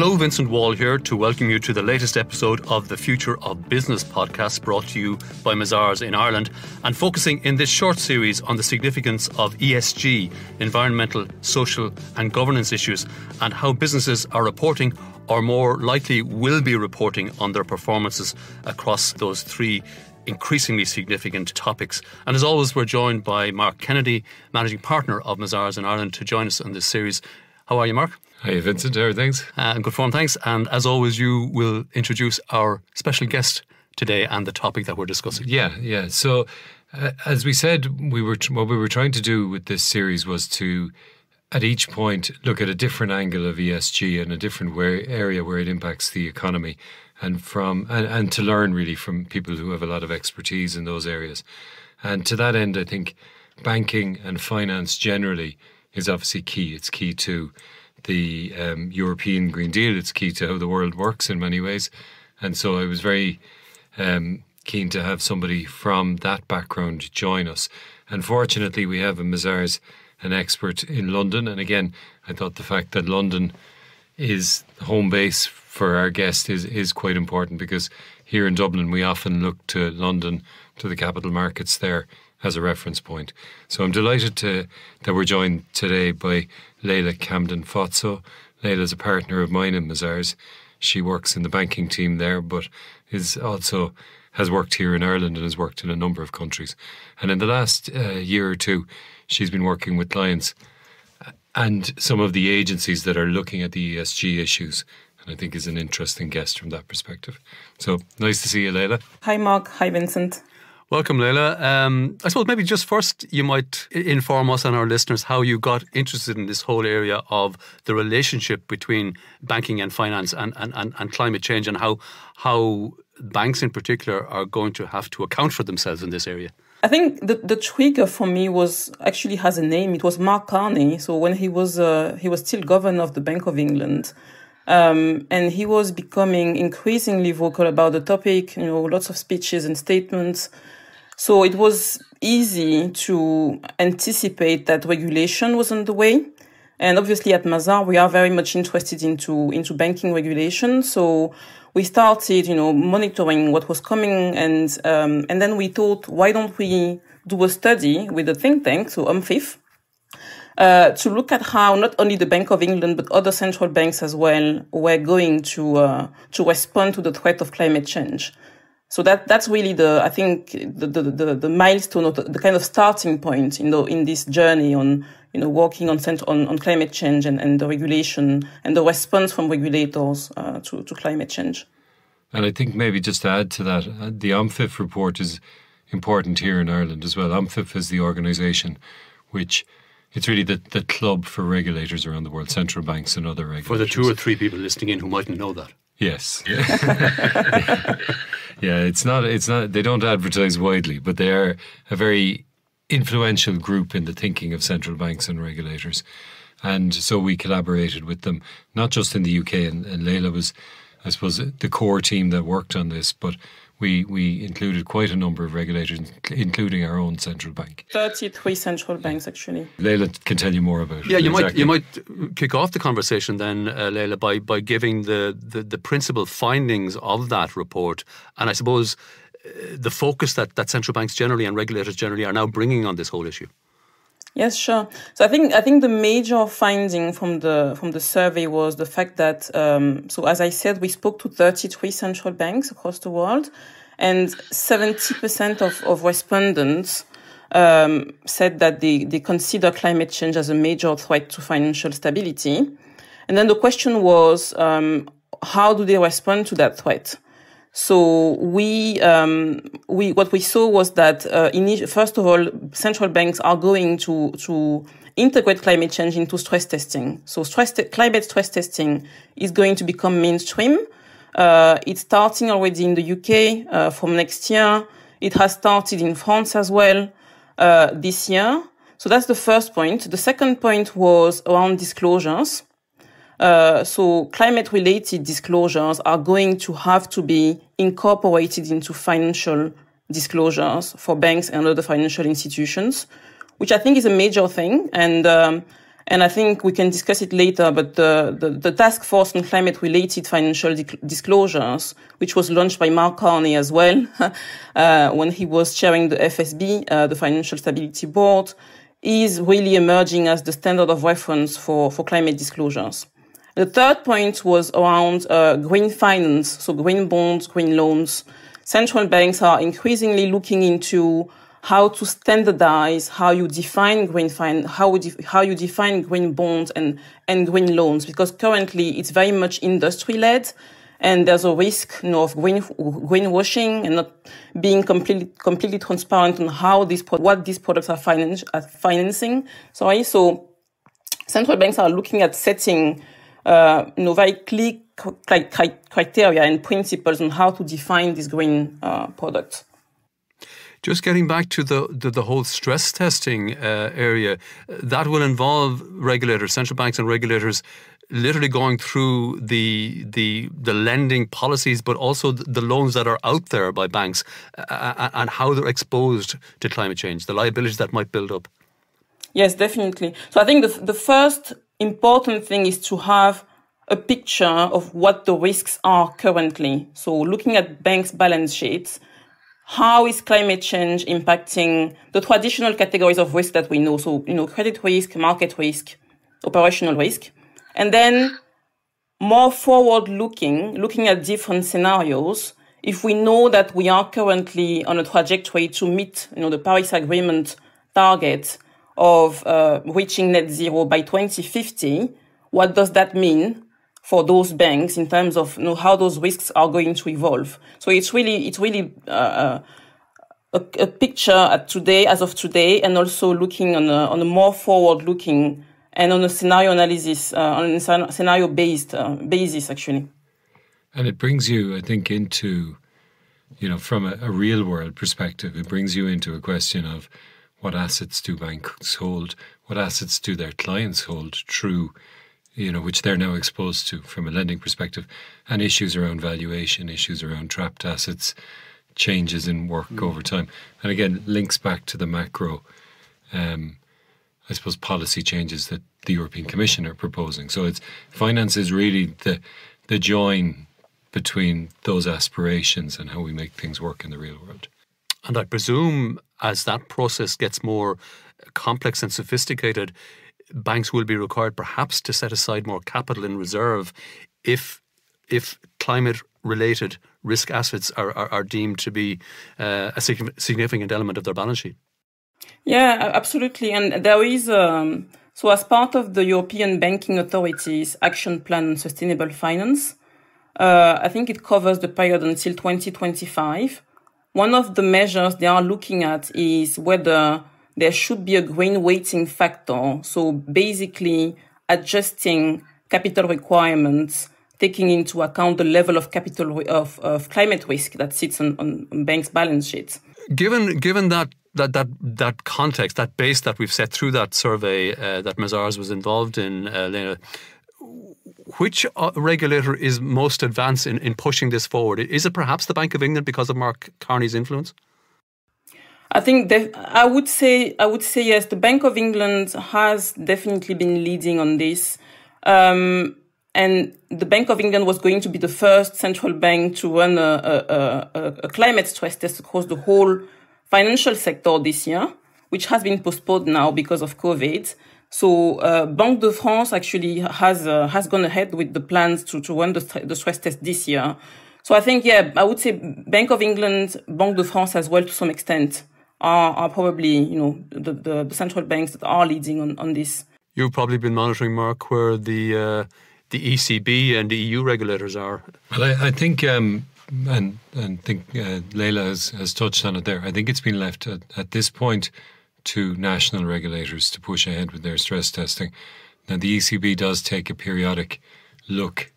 Hello, Vincent Wall here to welcome you to the latest episode of the Future of Business podcast brought to you by Mazars in Ireland and focusing in this short series on the significance of ESG, environmental, social, and governance issues, and how businesses are reporting or more likely will be reporting on their performances across those three increasingly significant topics. And as always, we're joined by Mark Kennedy, managing partner of Mazars in Ireland, to join us on this series. How are you, Mark? Hi, Vincent. How are things? Uh, good form, thanks. And as always, you will introduce our special guest today and the topic that we're discussing. Yeah, yeah. So, uh, as we said, we were what we were trying to do with this series was to, at each point, look at a different angle of ESG and a different where, area where it impacts the economy, and from and, and to learn really from people who have a lot of expertise in those areas. And to that end, I think banking and finance generally is obviously key. It's key to the um, European Green Deal. It's key to how the world works in many ways. And so I was very um, keen to have somebody from that background join us. Unfortunately, we have in Mazars an expert in London. And again, I thought the fact that London is home base for our guest is, is quite important because here in Dublin, we often look to London, to the capital markets there as a reference point. So I'm delighted to, that we're joined today by Leila Kamdem-Fotso. Leila is a partner of mine in Mazars. She works in the banking team there, but is also has worked here in Ireland and has worked in a number of countries. And in the last uh, year or two, she's been working with clients and some of the agencies that are looking at the ESG issues. And I think is an interesting guest from that perspective. So nice to see you, Leila. Hi, Mark. Hi, Vincent. Welcome, Leila. Um, I suppose maybe just first you might inform us and our listeners how you got interested in this whole area of the relationship between banking and finance and, and, and, and climate change and how how banks in particular are going to have to account for themselves in this area. I think the, the trigger for me was actually has a name. It was Mark Carney. So when he was uh, he was still governor of the Bank of England, um, and he was becoming increasingly vocal about the topic. You know, lots of speeches and statements. So it was easy to anticipate that regulation was on the way. And obviously at Mazar, we are very much interested into, into banking regulation. So we started, you know, monitoring what was coming. And, um, and then we thought, why don't we do a study with a think tank, so OMFIF, uh, to look at how not only the Bank of England but other central banks as well were going to uh, to respond to the threat of climate change. So that that's really the I think the the the, the milestone or the, the, kind of starting point in the in this journey on you know working on on, on climate change and, and the regulation and the response from regulators uh, to to climate change. And I think maybe just to add to that, uh, the OMFIF report is important here in Ireland as well. OMFIF is the organisation which it's really the, the club for regulators around the world, central banks and other regulators. For the two or three people listening in who mightn't know that. Yes. yeah, it's not it's not they don't advertise widely, but they are a very influential group in the thinking of central banks and regulators. And so we collaborated with them, not just in the UK, and, and Leila was, I suppose, the core team that worked on this, but we, we included quite a number of regulators, including our own central bank. 33 central banks, actually. Leila can tell you more about it. Yeah, you exactly. might you might kick off the conversation then, uh, Leila, by, by giving the, the, the principal findings of that report. And I suppose uh, the focus that, that central banks generally and regulators generally are now bringing on this whole issue. Yes, sure. So I think I think the major finding from the from the survey was the fact that um, so as I said, we spoke to 33 central banks across the world, and 70% of, of respondents um, said that they, they consider climate change as a major threat to financial stability. And then the question was, um, how do they respond to that threat? So we, um, we, what we saw was that, uh, first of all, central banks are going to, to integrate climate change into stress testing. So stress te- climate stress testing is going to become mainstream. Uh, it's starting already in the UK uh, from next year. It has started in France as well uh, this year. So that's the first point. The second point was around disclosures. Uh, so climate related disclosures are going to have to be incorporated into financial disclosures for banks and other financial institutions, which I think is a major thing. And, um, And I think we can discuss it later, but the, the, the task force on climate related financial di- disclosures, which was launched by Mark Carney as well, uh, when he was chairing the FSB, uh, the Financial Stability Board, is really emerging as the standard of reference for, for climate disclosures. The third point was around uh, green finance, so green bonds, green loans. Central banks are increasingly looking into how to standardize how you define green fin- how, how you define green bonds and, and green loans, because currently it's very much industry led and there's a risk you know, of green, greenwashing and not being completely, completely transparent on how these, what these products are, finance, are financing. Sorry. So central banks are looking at setting, uh, you know, very clear criteria and principles on how to define these green uh, products. Just getting back to the, the, the whole stress testing uh, area, that will involve regulators, central banks and regulators literally going through the the the lending policies, but also the loans that are out there by banks uh, uh, and how they're exposed to climate change, the liabilities that might build up. Yes, definitely. So I think the the first important thing is to have a picture of what the risks are currently. So looking at banks' balance sheets how is climate change impacting the traditional categories of risk that we know? So, you know, credit risk, market risk, operational risk. And then more forward looking, looking at different scenarios. If we know that we are currently on a trajectory to meet, you know, the Paris Agreement target of uh, reaching net zero by 2050, what does that mean for those banks in terms of you know, how those risks are going to evolve. So it's really it's really uh, uh, a, a, picture at today as of today, and also looking on a, on a more forward looking and on a scenario analysis uh, on a scenario based uh, basis actually. And it brings you, I think, into you know from a, a real world perspective, it brings you into a question of what assets do banks hold, what assets do their clients hold through you know, which they're now exposed to from a lending perspective, and issues around valuation, issues around trapped assets, changes in work mm. over time, and again links back to the macro, um, I suppose, policy changes that the European Commission are proposing. So it's finance is really the the join between those aspirations and how we make things work in the real world. And I presume as that process gets more complex and sophisticated, banks will be required perhaps to set aside more capital in reserve if if climate related risk assets are, are, are deemed to be uh, a significant element of their balance sheet. Yeah, absolutely. And there is, um, so as part of the European Banking Authority's Action Plan on Sustainable Finance, uh, I think it covers the period until 2025. One of the measures they are looking at is whether there should be a green weighting factor. So basically adjusting capital requirements, taking into account the level of capital of, of climate risk that sits on, on banks' balance sheets. Given given that that that that context, that base that we've set through that survey uh, that Mazars was involved in, uh, Lena, which uh, regulator is most advanced in, in pushing this forward? Is it perhaps the Bank of England because of Mark Carney's influence? I think I would say I would say yes. The Bank of England has definitely been leading on this, um, and the Bank of England was going to be the first central bank to run a, a, a, a climate stress test across the whole financial sector this year, which has been postponed now because of COVID. So uh, Banque de France actually has uh, has gone ahead with the plans to, to run the, the stress test this year. So I think yeah, I would say Bank of England, Banque de France as well to some extent are, are probably you know the, the, the, central banks that are leading on, on this. You've probably been monitoring, Mark, where the uh, the ECB and the EU regulators are. Well, I, I think, um, and and think uh, Leila has, has touched on it there. I think it's been left at, at this point to national regulators to push ahead with their stress testing. Now, the ECB does take a periodic look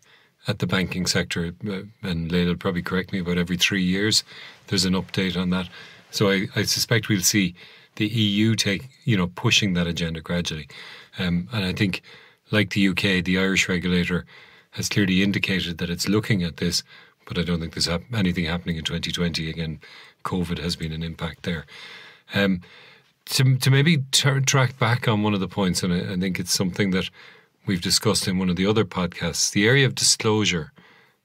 at the banking sector, uh, and Leila will probably correct me, but every three years, there's an update on that. So I, I suspect we'll see the EU take, you know, pushing that agenda gradually. Um, and I think, like the UK, the Irish regulator has clearly indicated that it's looking at this, but I don't think there's anything happening in 2020. Again, COVID has been an impact there. Um, to, to maybe track back on one of the points, and I, I think it's something that we've discussed in one of the other podcasts. The area of disclosure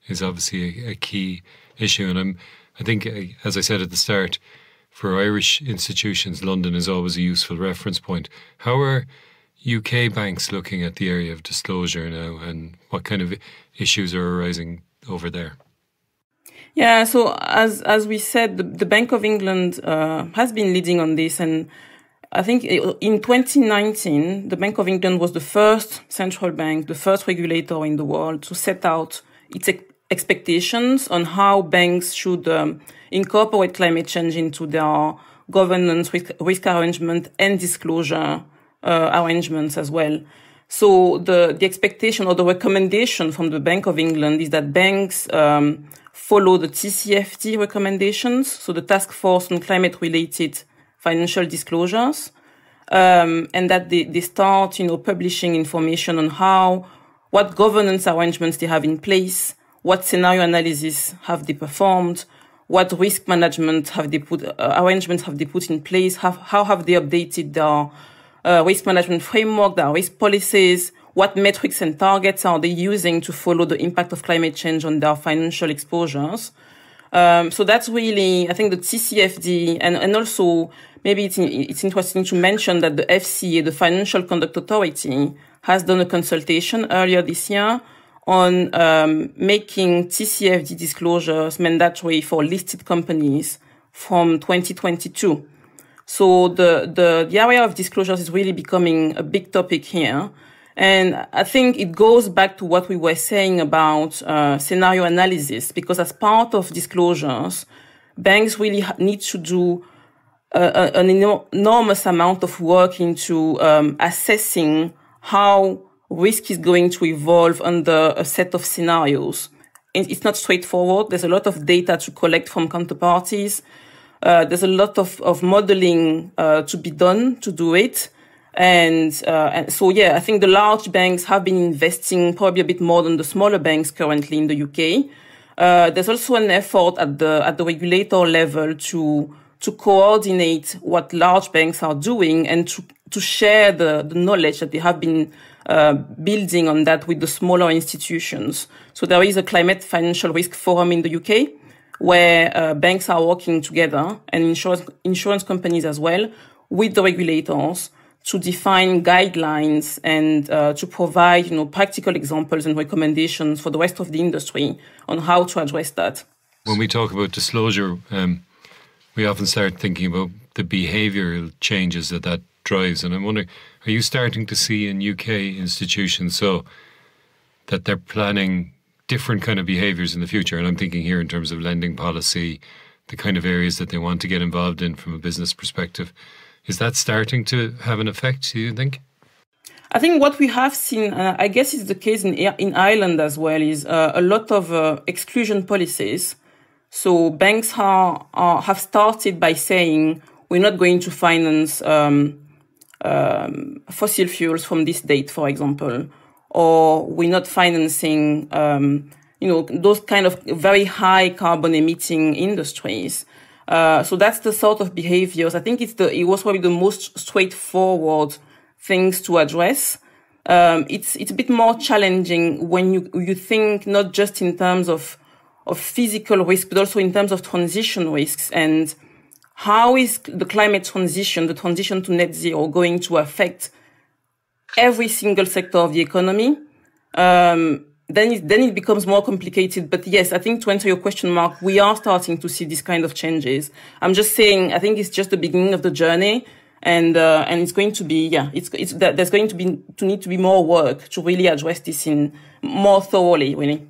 is obviously a, a key issue, and I'm, I think, as I said at the start, for Irish institutions, London is always a useful reference point. How are UK banks looking at the area of disclosure now, and what kind of issues are arising over there? Yeah, so as as we said, the, the Bank of England uh, has been leading on this, and I think in 2019, the Bank of England was the first central bank, the first regulator in the world to set out its ex- expectations on how banks should um, incorporate climate change into their governance, risk, risk arrangement, and disclosure uh, arrangements as well. So the, the expectation or the recommendation from the Bank of England is that banks um, follow the TCFD recommendations, so the Task Force on Climate Related Financial Disclosures, um, and that they, they start, you know, publishing information on how, what governance arrangements they have in place, what scenario analysis have they performed, what risk management have they put, uh, arrangements have they put in place, how, how have they updated their uh, risk management framework, their risk policies, what metrics and targets are they using to follow the impact of climate change on their financial exposures. Um, so that's really, I think the TCFD and, and also maybe it's, it's interesting to mention that the FCA, the Financial Conduct Authority, has done a consultation earlier this year on um, making TCFD disclosures mandatory for listed companies from 2022. So the, the, the area of disclosures is really becoming a big topic here. And I think it goes back to what we were saying about uh, scenario analysis, because as part of disclosures, banks really need to do uh, an enormous amount of work into um, assessing how risk is going to evolve under a set of scenarios. It's not straightforward. There's a lot of data to collect from counterparties. Uh, there's a lot of, of modeling uh, to be done to do it. And, uh, and, so, yeah, I think the large banks have been investing probably a bit more than the smaller banks currently in the UK. Uh, there's also an effort at the at the regulator level to to coordinate what large banks are doing and to to share the, the knowledge that they have been uh, building on that with the smaller institutions. So there is a climate financial risk forum in the UK where uh, banks are working together and insurance, insurance companies as well with the regulators to define guidelines and uh, to provide, you know, practical examples and recommendations for the rest of the industry on how to address that. When we talk about disclosure, um, we often start thinking about the behavioural changes that that drives, and I'm wondering, are you starting to see in UK institutions so that they're planning different kind of behaviors in the future. And I'm thinking here in terms of lending policy, the kind of areas that they want to get involved in from a business perspective. Is that starting to have an effect, do you think? I think what we have seen, uh, I guess it's the case in, in Ireland as well, is uh, a lot of uh, exclusion policies. So banks have started by saying we're not going to finance um, um, fossil fuels from this date, for example, or we're not financing, um, you know, those kind of very high carbon emitting industries. Uh, so that's the sort of behaviors. I think it's the, it was probably the most straightforward things to address. Um, it's, it's a bit more challenging when you, you think not just in terms of, of physical risk, but also in terms of transition risks and how is the climate transition, the transition to net zero going to affect every single sector of the economy, um, then it, then it becomes more complicated. But yes, I think to answer your question, Mark, we are starting to see these kind of changes. I'm just saying, I think it's just the beginning of the journey. And, uh, and it's going to be, yeah, it's, it's, there's going to be, to need to be more work to really address this in more thoroughly, really.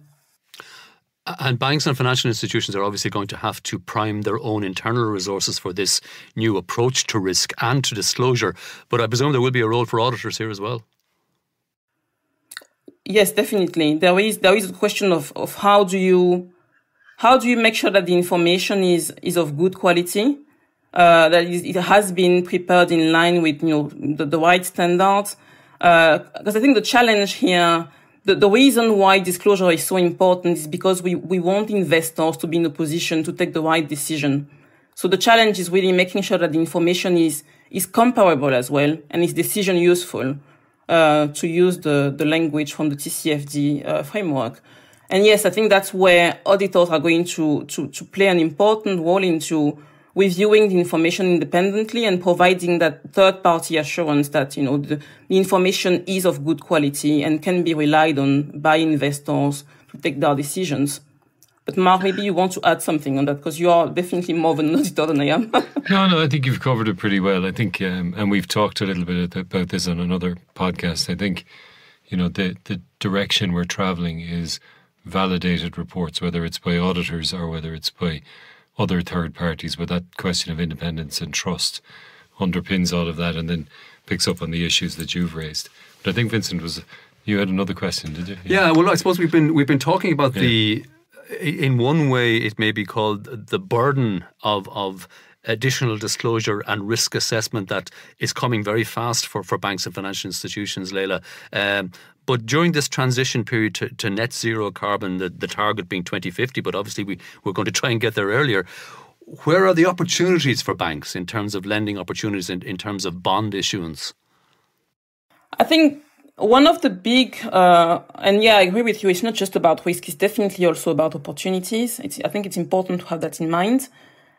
And banks and financial institutions are obviously going to have to prime their own internal resources for this new approach to risk and to disclosure. But I presume there will be a role for auditors here as well. Yes, definitely. There is there is a question of, of how do you how do you make sure that the information is is of good quality, uh, that it has been prepared in line with you know the, the right standards. Because uh, I think the challenge here the, the reason why disclosure is so important is because we, we want investors to be in a position to take the right decision. So the challenge is really making sure that the information is, is comparable as well, and is decision useful uh, to use the, the language from the TCFD uh, framework. And yes, I think that's where auditors are going to, to, to play an important role into reviewing the information independently and providing that third party assurance that, you know, the, the information is of good quality and can be relied on by investors to take their decisions. But Mark, maybe you want to add something on that because you are definitely more of an auditor than I am. no, no, I think you've covered it pretty well. I think, um, and we've talked a little bit about this on another podcast. I think, you know, the the direction we're traveling is validated reports, whether it's by auditors or whether it's by other third parties. But that question of independence and trust underpins all of that, and then picks up on the issues that you've raised. But I think Vincent was. You had another question, did you? Yeah. yeah well, I suppose we've been we've been talking about yeah. the in one way, it may be called the burden of of additional disclosure and risk assessment that is coming very fast for, for banks and financial institutions, Leila. Um, but during this transition period to, to net zero carbon, the, the target being 2050, but obviously we, we're going to try and get there earlier. Where are the opportunities for banks in terms of lending opportunities, in, in terms of bond issuance? I think one of the big, uh, and yeah, I agree with you. It's not just about risk; it's definitely also about opportunities. It's, I think it's important to have that in mind.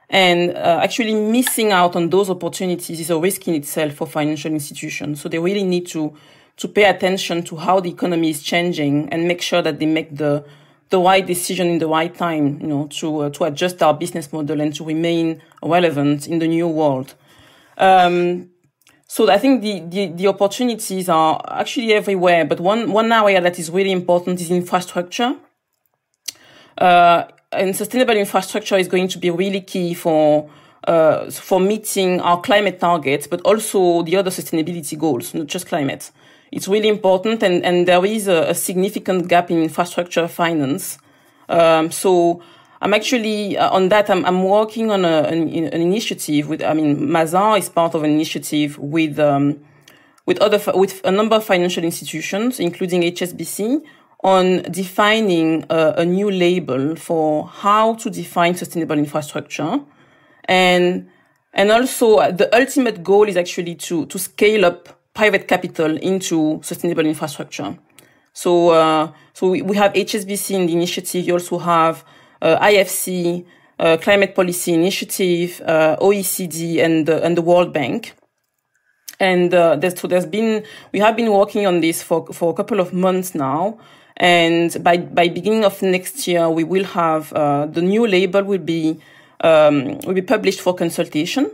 And uh, actually, missing out on those opportunities is a risk in itself for financial institutions. So they really need to to pay attention to how the economy is changing and make sure that they make the the right decision in the right time. You know, to uh, to adjust our business model and to remain relevant in the new world. Um, so I think the, the, the, opportunities are actually everywhere, but one, one area that is really important is infrastructure. Uh, and sustainable infrastructure is going to be really key for uh, for meeting our climate targets, but also the other sustainability goals, not just climate. It's really important, and, and there is a, a significant gap in infrastructure finance. Um, so I'm actually uh, on that. I'm, I'm working on a, an, an, initiative with. I mean, Mazars is part of an initiative with um, with other with a number of financial institutions, including HSBC, on defining a, a new label for how to define sustainable infrastructure, and and also uh, the ultimate goal is actually to to scale up private capital into sustainable infrastructure. So uh, so we, we have HSBC in the initiative. You also have IFC, uh, Climate Policy Initiative, uh, OECD, and and the World Bank. And there's, so there's been we have been working on this for for a couple of months now. And by by beginning of next year, we will have the new label will be um, will be published for consultation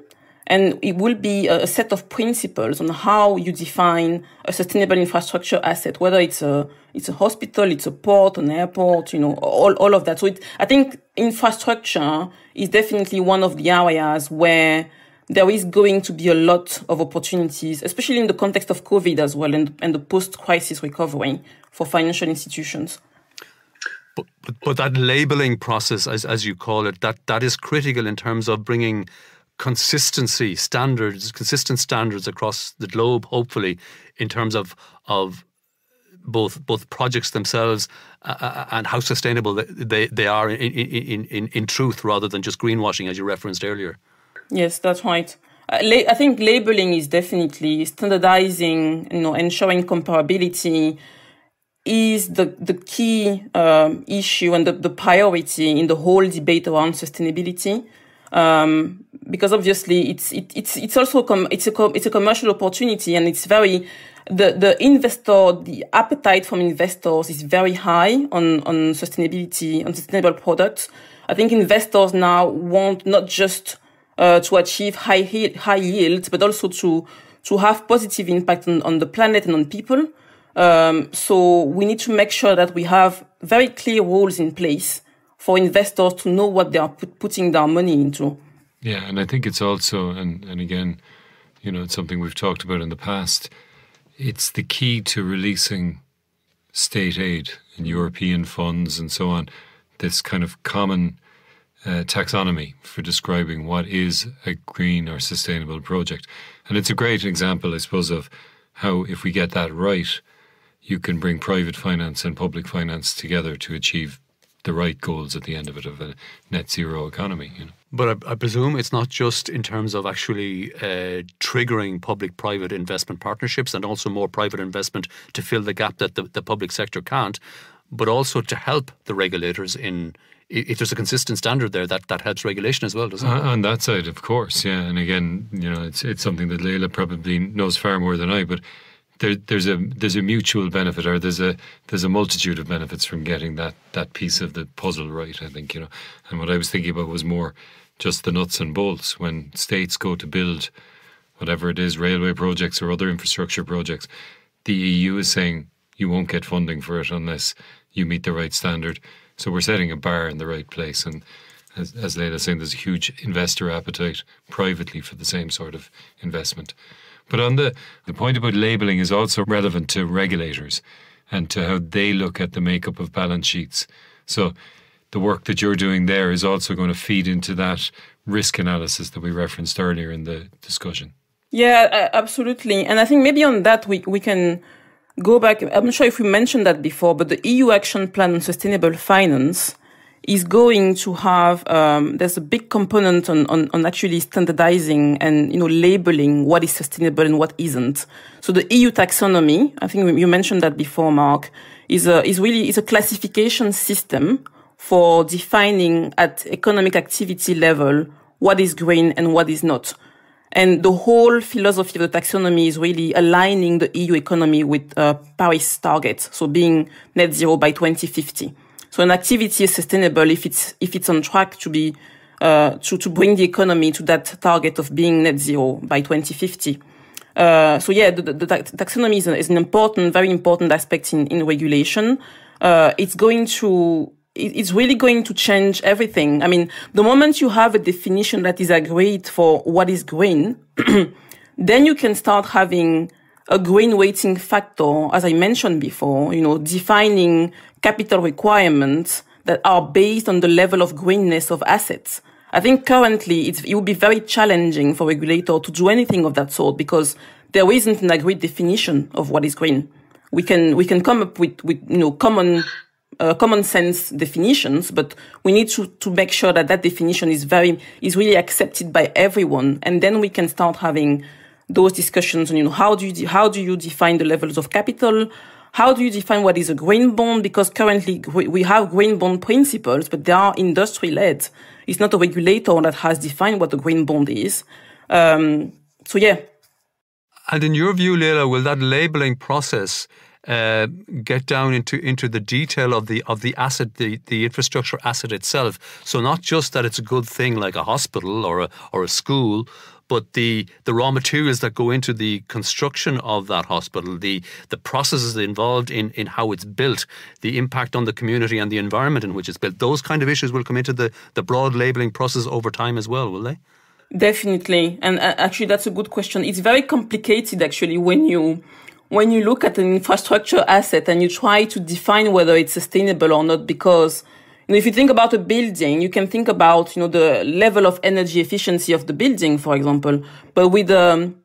and it will be a, set of principles on how you define a sustainable infrastructure asset, whether it's a it's a hospital, it's a port, an airport, you know, all, all of that. So it, I think infrastructure is definitely one of the areas where there is going to be a lot of opportunities, especially in the context of COVID as well and, and the post-crisis recovery for financial institutions. But, but, but that labeling process, as, as you call it, that, that is critical in terms of bringing consistency standards, consistent standards across the globe, hopefully, in terms of of both both projects themselves uh, uh and how sustainable they, they are in, in, in, in truth rather than just greenwashing as you referenced earlier. Yes, that's right. Uh, I think labeling is definitely standardizing, you know, ensuring comparability is the, the key um, issue and the, the priority in the whole debate around sustainability. Um, because obviously it's it, it's it's also com- it's a com- it's a commercial opportunity and it's very the the investor the appetite from investors is very high on on sustainability on sustainable products. I think investors now want not just uh, to achieve high high yields, but also to to have positive impact on, on the planet and on people. Um, so we need to make sure that we have very clear rules in place for investors to know what they are put, putting their money into. Yeah, and I think it's also, and, and again, you know, it's something we've talked about in the past. It's the key to releasing state aid and European funds and so on. This kind of common uh, taxonomy for describing what is a green or sustainable project. And it's a great example, I suppose, of how if we get that right, you can bring private finance and public finance together to achieve the right goals at the end of it of a net zero economy. You know. But I, I presume it's not just in terms of actually uh, triggering public-private investment partnerships and also more private investment to fill the gap that the, the public sector can't, but also to help the regulators in if there's a consistent standard there, that, that helps regulation as well, doesn't it? Uh, on that side, of course, yeah. And again, you know, it's it's something that Leila probably knows far more than I, but there, there's a there's a mutual benefit, or there's a there's a multitude of benefits from getting that that piece of the puzzle right. I think you know, and what I was thinking about was more just the nuts and bolts when states go to build whatever it is, railway projects or other infrastructure projects. The EU is saying you won't get funding for it unless you meet the right standard so we're setting a bar in the right place. And as, as Leila's saying, there's a huge investor appetite privately for the same sort of investment. But on the, the point about labelling is also relevant to regulators and to how they look at the makeup of balance sheets. So the work that you're doing there is also going to feed into that risk analysis that we referenced earlier in the discussion. Yeah, absolutely. And I think maybe on that we, we can go back. I'm not sure if we mentioned that before, but the EU Action Plan on Sustainable Finance is going to have um, there's a big component on, on, on actually standardizing and you know labeling what is sustainable and what isn't. So the EU taxonomy, I think you mentioned that before, Mark, is a is really is a classification system for defining at economic activity level what is green and what is not. And the whole philosophy of the taxonomy is really aligning the EU economy with uh, Paris targets, so being net zero by 2050. So an activity is sustainable if it's if it's on track to be uh, to to bring the economy to that target of being net zero by 2050. Uh, so yeah, the, the, taxonomy is, a, is, an important, very important aspect in, in regulation. Uh, it's going to it's really going to change everything. I mean, the moment you have a definition that is agreed for what is green, then you can start having a green weighting factor, as I mentioned before, you know, defining capital requirements that are based on the level of greenness of assets. I think currently it would be very challenging for regulator to do anything of that sort because there isn't an agreed definition of what is green. We can, we can come up with, with, you know, common uh, common sense definitions, but we need to, to make sure that that definition is very, is really accepted by everyone. And then we can start having those discussions on, you know, how do you, how do you define the levels of capital? How do you define what is a green bond? Because currently we have green bond principles, but they are industry led. It's not a regulator that has defined what a green bond is. Um, so yeah. And in your view, Leila, will that labeling process uh, get down into into the detail of the of the asset, the the infrastructure asset itself. So not just that it's a good thing like a hospital or a or a school, but the the raw materials that go into the construction of that hospital, the the processes involved in in how it's built, the impact on the community and the environment in which it's built. Those kind of issues will come into the the broad labeling process over time as well, will they? Definitely, and uh, actually, that's a good question. It's very complicated actually when you when you look at an infrastructure asset and you try to define whether it's sustainable or not, because you know, if you think about a building, you can think about you know the level of energy efficiency of the building, for example. But with um,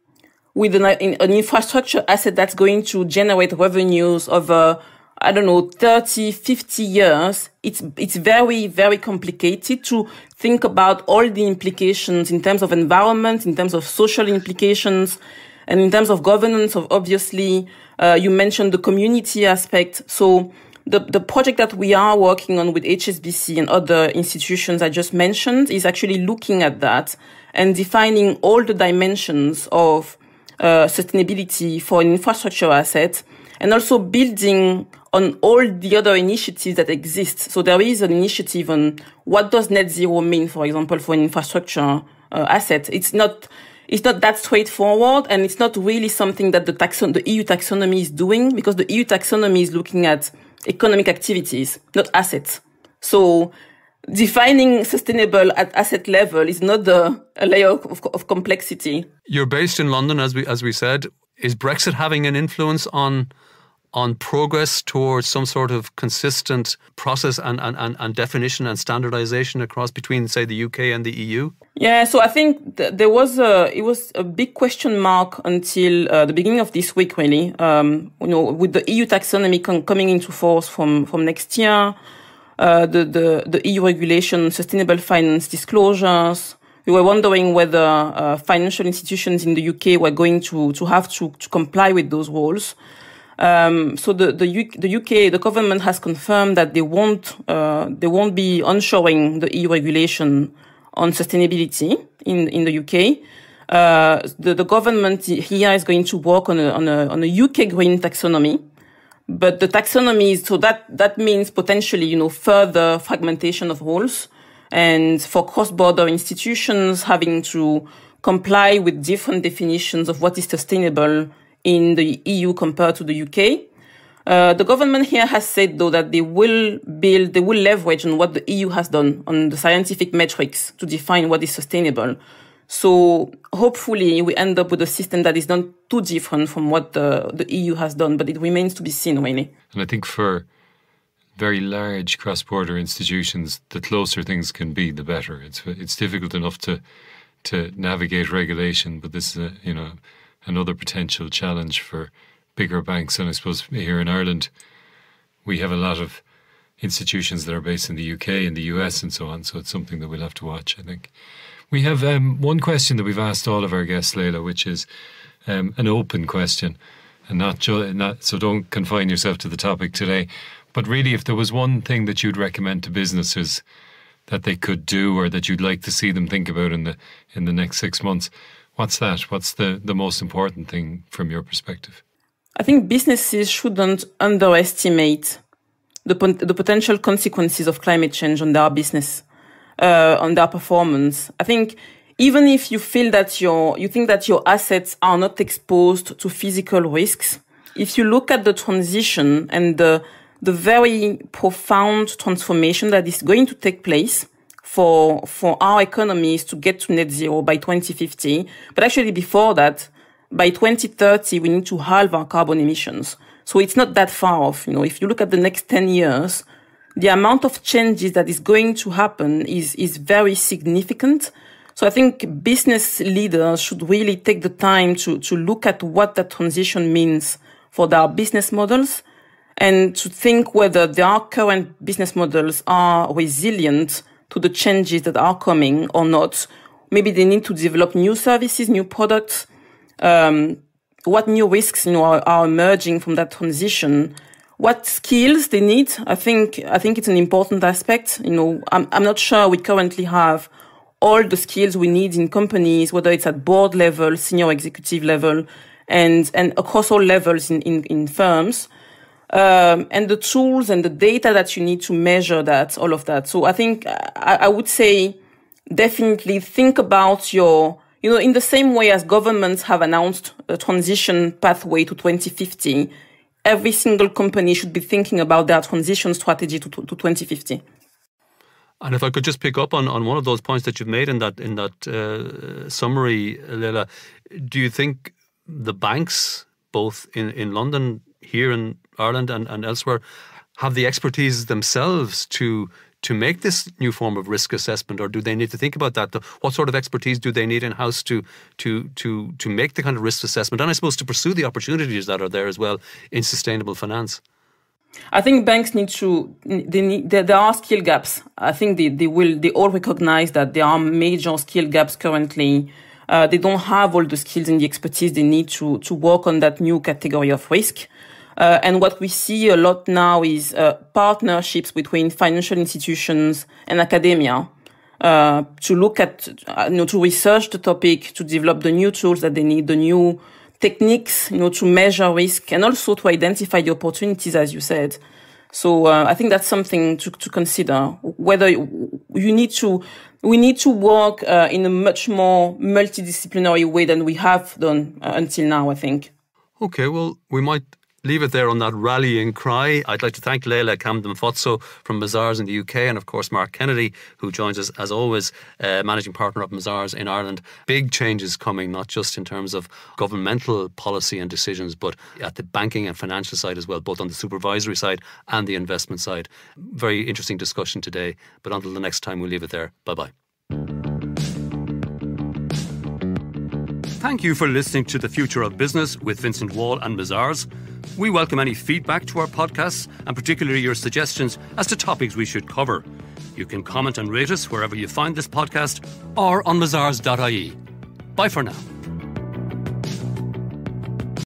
with an, an infrastructure asset that's going to generate revenues over I don't know 30, 50 years, it's it's very very complicated to think about all the implications in terms of environment, in terms of social implications and in terms of governance, of obviously, uh, you mentioned the community aspect. So the, the project that we are working on with HSBC and other institutions I just mentioned is actually looking at that and defining all the dimensions of uh, sustainability for an infrastructure asset and also building on all the other initiatives that exist. So there is an initiative on what does net zero mean, for example, for an infrastructure uh, asset. It's not it's not that straightforward and it's not really something that the taxon the EU taxonomy is doing because the EU taxonomy is looking at economic activities, not assets. So defining sustainable at asset level is not the, a layer of, of complexity. You're based in London, as we as we said. Is Brexit having an influence on on progress towards some sort of consistent process and, and, and, and, definition and standardization across between, say, the UK and the EU? Yeah, so I think th- there was a it was a big question mark until uh, the beginning of this week, really. Um, you know, with the EU taxonomy coming into force from from next year. uh, the, the, the EU regulation, sustainable finance disclosures. We were wondering whether uh, financial institutions in the UK were going to, to have to, to comply with those rules. Um, so the, the, U- the UK, the government has confirmed that they won't, uh, they won't be onshoring the EU regulation on sustainability in, in the UK. Uh, the, the government here is going to work on a, on a, on a UK green taxonomy. But the taxonomy is, so that, that means potentially, you know, further fragmentation of rules and for cross-border institutions having to comply with different definitions of what is sustainable in the EU compared to the UK. Uh, the government here has said, though, that they will build, they will leverage on what the EU has done on the scientific metrics to define what is sustainable. So hopefully we end up with a system that is not too different from what the, the EU has done, but it remains to be seen, really. And I think for very large cross-border institutions, the closer things can be, the better. It's it's difficult enough to to navigate regulation, but this is a, you know another potential challenge for bigger banks. And I suppose here in Ireland, we have a lot of institutions that are based in the UK and the US and so on. So it's something that we'll have to watch, I think. We have um, one question that we've asked all of our guests, Leila, which is um, an open question, and not, ju- not so. Don't confine yourself to the topic today, but really, if there was one thing that you'd recommend to businesses that they could do, or that you'd like to see them think about in the in the next six months, what's that? What's the the most important thing from your perspective? I think businesses shouldn't underestimate the, the potential consequences of climate change on their business uh, on their performance. I think even if you feel that your you think that your assets are not exposed to physical risks, if you look at the transition and the the very profound transformation that is going to take place for for our economies to get to net zero by 2050, but actually before that, by 2030 we need to halve our carbon emissions. So it's not that far off. You know, if you look at the next 10 years, the amount of changes that is going to happen is, is very significant. So I think business leaders should really take the time to, to look at what that transition means for their business models and to think whether their current business models are resilient to the changes that are coming or not. Maybe they need to develop new services, new products. Um, what new risks, you know, are, are emerging from that transition what skills they need. I think I think it's an important aspect. You know, I'm I'm not sure we currently have all the skills we need in companies, whether it's at board level, senior executive level, and and across all levels in in, in firms. Um, and the tools and the data that you need to measure that, all of that. So I think I, I would say definitely think about your, you know, in the same way as governments have announced a transition pathway to 2050, every single company should be thinking about their transition strategy to, to, to 2050. And if I could just pick up on, on one of those points that you've made in that in that uh, summary, Leila, do you think the banks, both in, in London, here in Ireland, and, and elsewhere, have the expertise themselves to to make this new form of risk assessment, or do they need to think about that? What sort of expertise do they need in house to to to to make the kind of risk assessment, and I suppose to pursue the opportunities that are there as well in sustainable finance? I think banks need to. They need, there, are skill gaps. I think they, they will. They all recognize that there are major skill gaps currently. Uh, they don't have all the skills and the expertise they need to to work on that new category of risk. Uh, and what we see a lot now is uh, partnerships between financial institutions and academia uh, to look at, uh, you know, to research the topic, to develop the new tools that they need, the new techniques, you know, to measure risk and also to identify the opportunities, as you said. So uh, I think that's something to, to consider. Whether you need to, we need to work uh, in a much more multidisciplinary way than we have done until now. I think. Okay, well, we might leave it there on that rallying cry. I'd like to thank Leila Kamdem-Fotso from Mazars in the UK and, of course, Mark Kennedy, who joins us as always, uh, managing partner of Mazars in Ireland. Big changes coming, not just in terms of governmental policy and decisions, but at the banking and financial side as well, both on the supervisory side and the investment side. Very interesting discussion today, but until the next time, we'll leave it there. Bye bye. Thank you for listening to The Future of Business with Vincent Wall and Mazars. We welcome any feedback to our podcasts and particularly your suggestions as to topics we should cover. You can comment and rate us wherever you find this podcast or on mazars.ie. Bye for now.